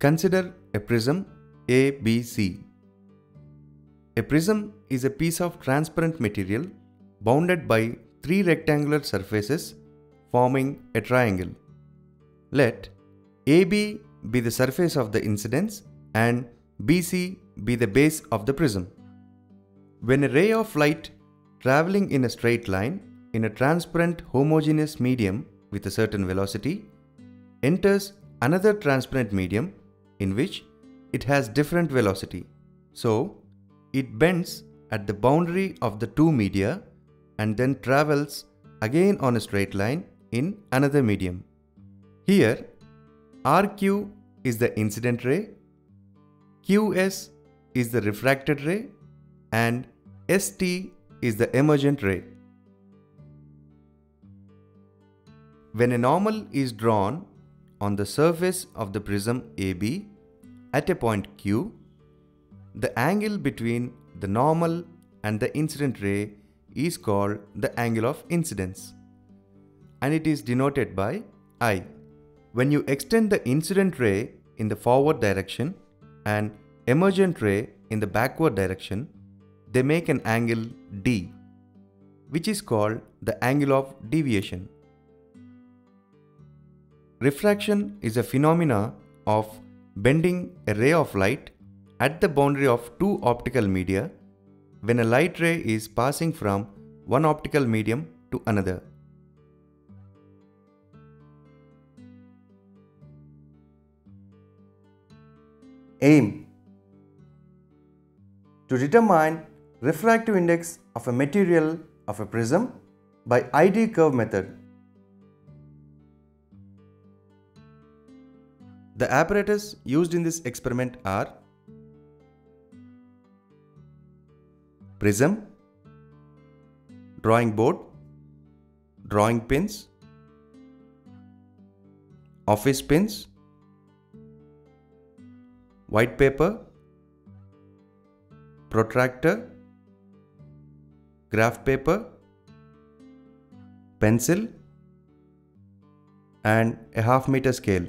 Consider a prism ABC. A prism is a piece of transparent material bounded by three rectangular surfaces forming a triangle. Let AB be the surface of the incidence and BC be the base of the prism. When a ray of light traveling in a straight line in a transparent homogeneous medium with a certain velocity enters another transparent medium in which it has different velocity. So, it bends at the boundary of the two media and then travels again on a straight line in another medium. Here, RQ is the incident ray, QS is the refracted ray and ST is the emergent ray. When a normal is drawn on the surface of the prism AB at a point Q, the angle between the normal and the incident ray is called the angle of incidence and it is denoted by I. When you extend the incident ray in the forward direction and emergent ray in the backward direction, they make an angle D, which is called the angle of deviation. Refraction is a phenomena of bending a ray of light at the boundary of two optical media when a light ray is passing from one optical medium to another. Aim To determine refractive index of a material of a prism by ID curve method. The apparatus used in this experiment are prism, drawing board, drawing pins, office pins, white paper, protractor, graph paper, pencil and a half meter scale.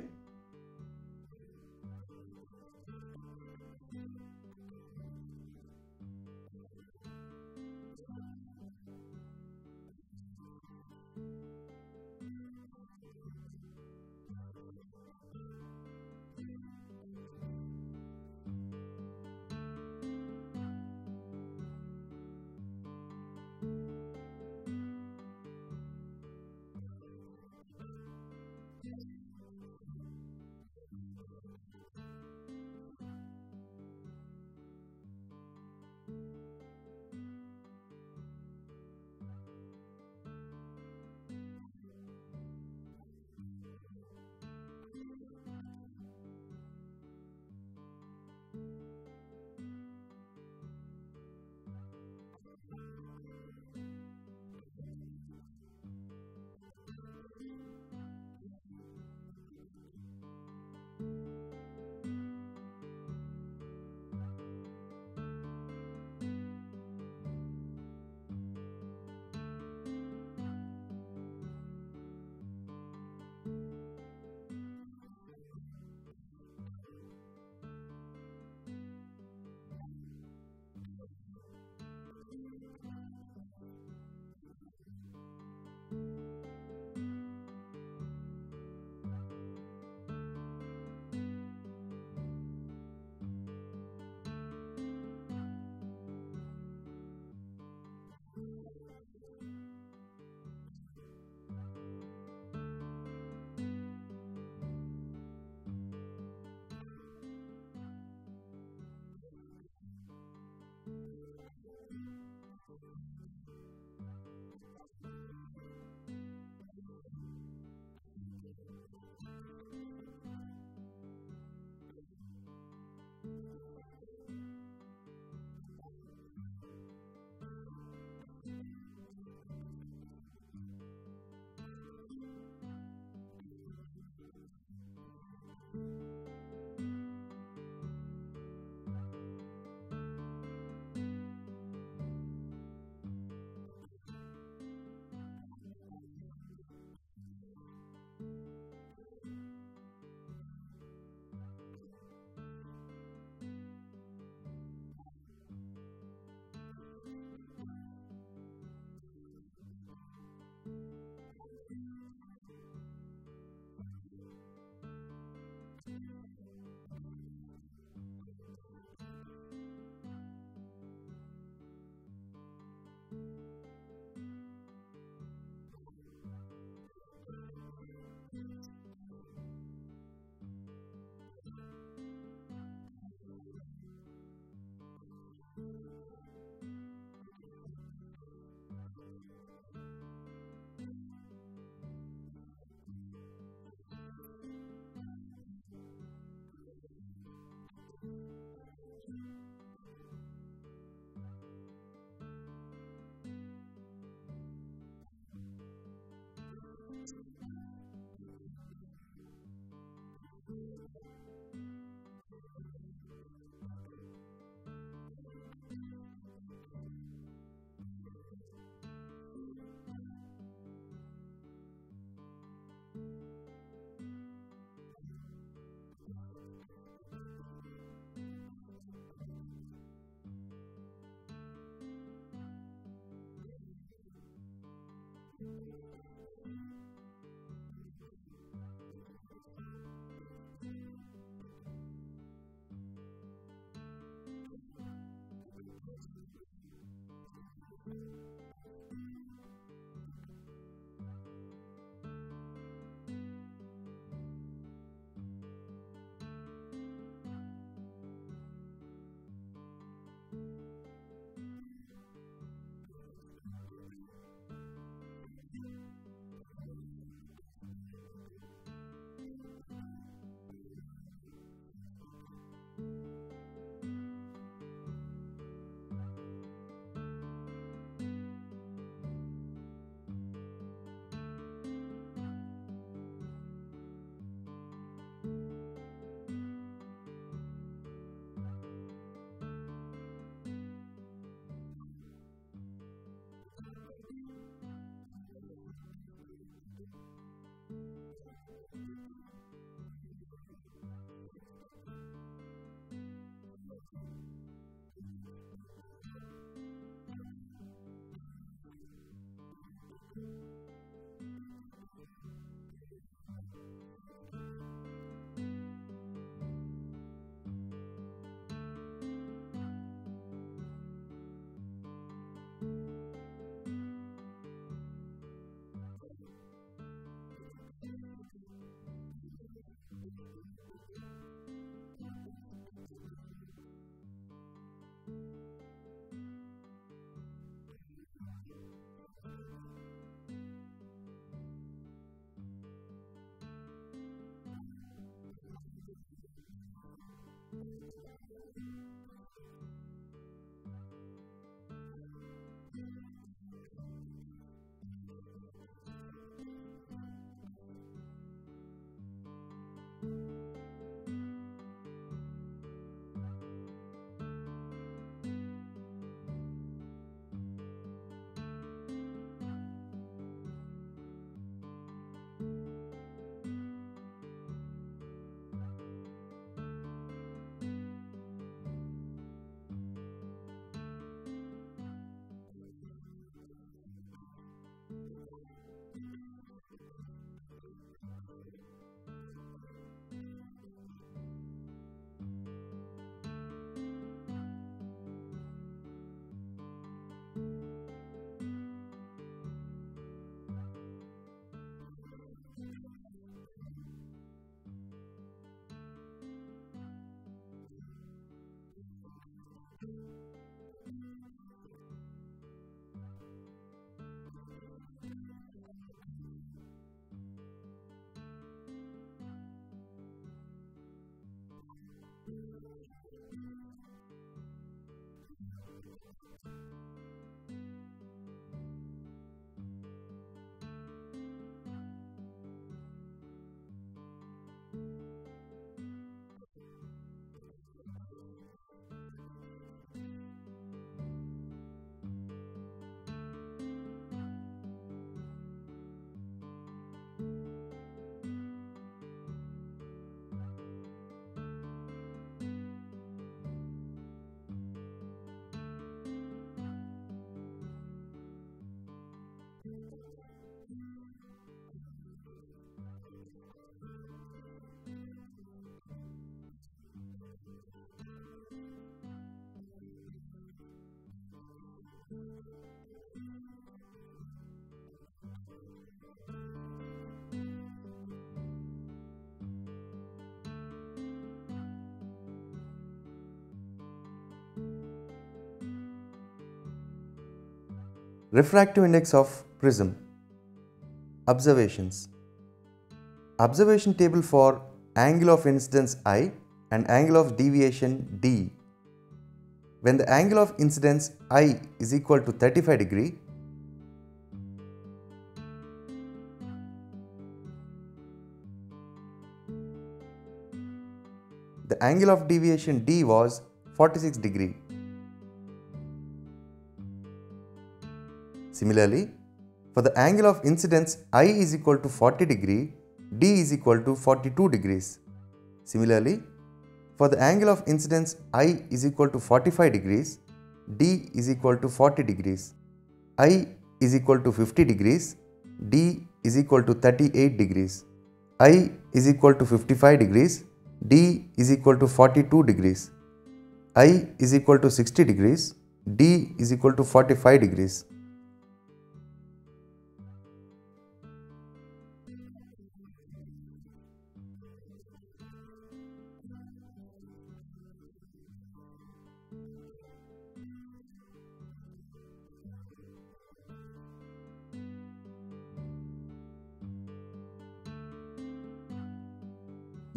Refractive index of prism. Observations. Observation table for angle of incidence I and angle of deviation D. When the angle of incidence I is equal to 35 degree, the angle of deviation D was 46 degree. Similarly, for the angle of incidence I is equal to 40 degree, D is equal to 42 degrees. Similarly, for the angle of incidence I is equal to 45 degrees, D is equal to 40 degrees. I is equal to 50 degrees, D is equal to 38 degrees. I is equal to 55 degrees, D is equal to 42 degrees. I is equal to 60 degrees, D is equal to 45 degrees.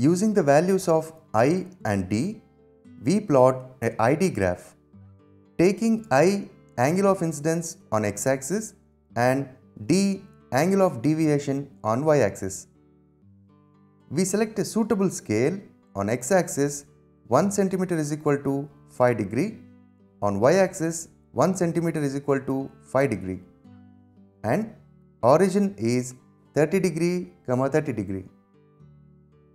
Using the values of i and d, we plot a ID graph. Taking i angle of incidence on x-axis and d angle of deviation on y-axis. We select a suitable scale on x-axis 1 cm is equal to 5 degree, on y-axis 1 cm is equal to 5 degree and origin is 30 degree, 30 degree.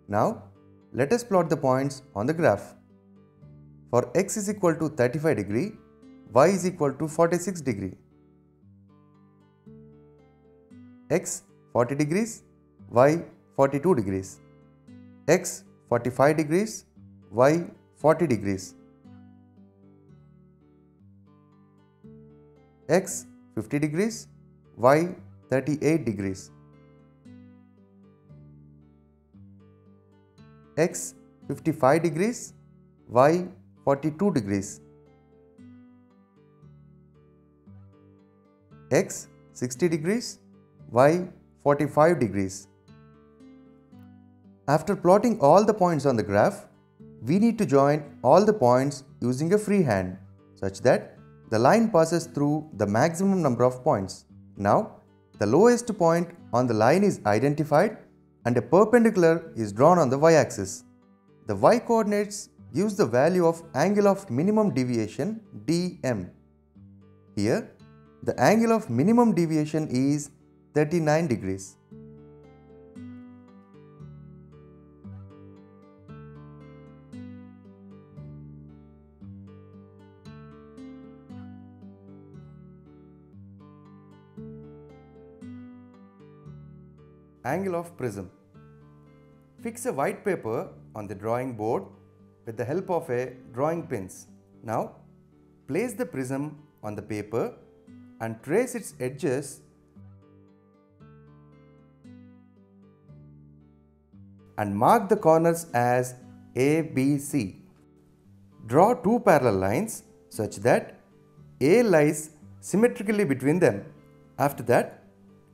Now, let us plot the points on the graph. For x is equal to 35 degree, y is equal to 46 degree. x 40 degrees, y 42 degrees. x 45 degrees, y 40 degrees. x 50 degrees, y 38 degrees. X 55 degrees, y 42 degrees. x 60 degrees, y 45 degrees. After plotting all the points on the graph, we need to join all the points using a freehand such that the line passes through the maximum number of points. Now, the lowest point on the line is identified and a perpendicular is drawn on the y-axis. The y-coordinates gives the value of angle of minimum deviation dm. Here, the angle of minimum deviation is 39 degrees. Angle of prism. Fix a white paper on the drawing board with the help of a drawing pins. Now, place the prism on the paper and trace its edges and mark the corners as A, B, C. Draw two parallel lines such that A lies symmetrically between them. After that,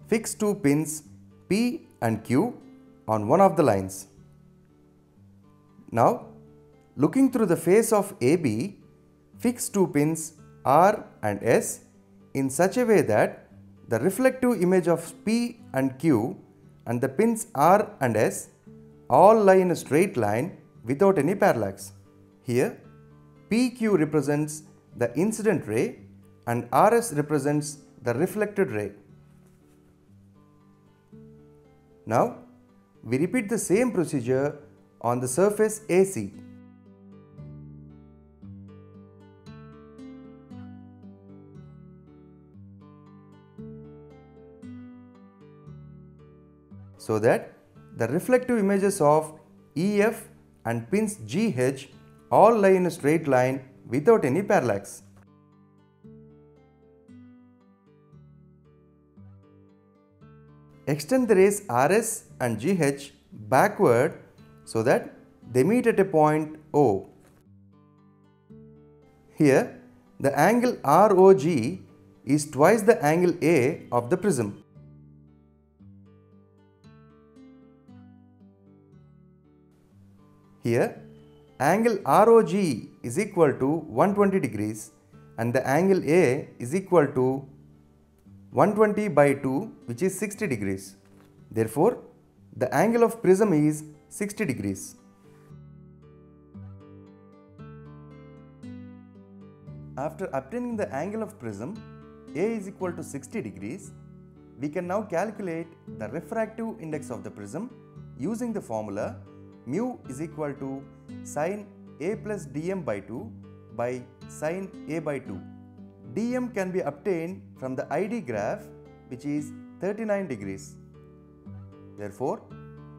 fix two pins P and Q on one of the lines. Now, looking through the face of AB, fix two pins R and S in such a way that the reflective image of P and Q and the pins R and S all lie in a straight line without any parallax. Here, PQ represents the incident ray and RS represents the reflected ray. Now, we repeat the same procedure on the surface AC. So that the reflective images of EF and pins GH all lie in a straight line without any parallax. Extend the rays RS and GH backward so that they meet at a point O. Here, the angle ROG is twice the angle A of the prism. Here, angle ROG is equal to 120 degrees and the angle A is equal to 120 by 2 which is 60 degrees. Therefore, the angle of prism is 60 degrees. After obtaining the angle of prism A is equal to 60 degrees, we can now calculate the refractive index of the prism using the formula mu is equal to sine A plus dm by 2 by sine A by 2. Dm can be obtained from the ID graph which is 39 degrees. Therefore,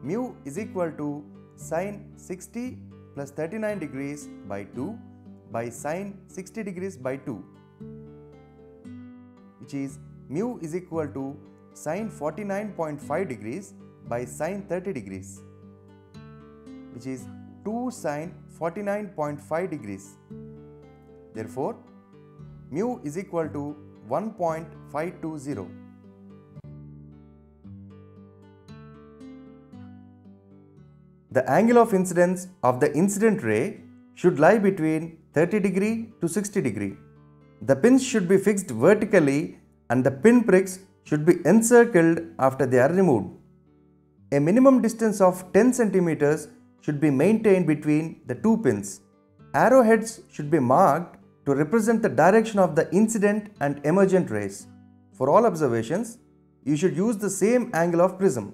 mu is equal to sine 60 plus 39 degrees by 2 by sine 60 degrees by 2 which is mu is equal to sine 49.5 degrees by sine 30 degrees which is 2 sine 49.5 degrees. Therefore, mu is equal to 1.520. The angle of incidence of the incident ray should lie between 30 degree to 60 degree. The pins should be fixed vertically and the pin pricks should be encircled after they are removed. A minimum distance of 10 centimeters should be maintained between the two pins. Arrowheads should be marked to represent the direction of the incident and emergent rays. For all observations, you should use the same angle of prism.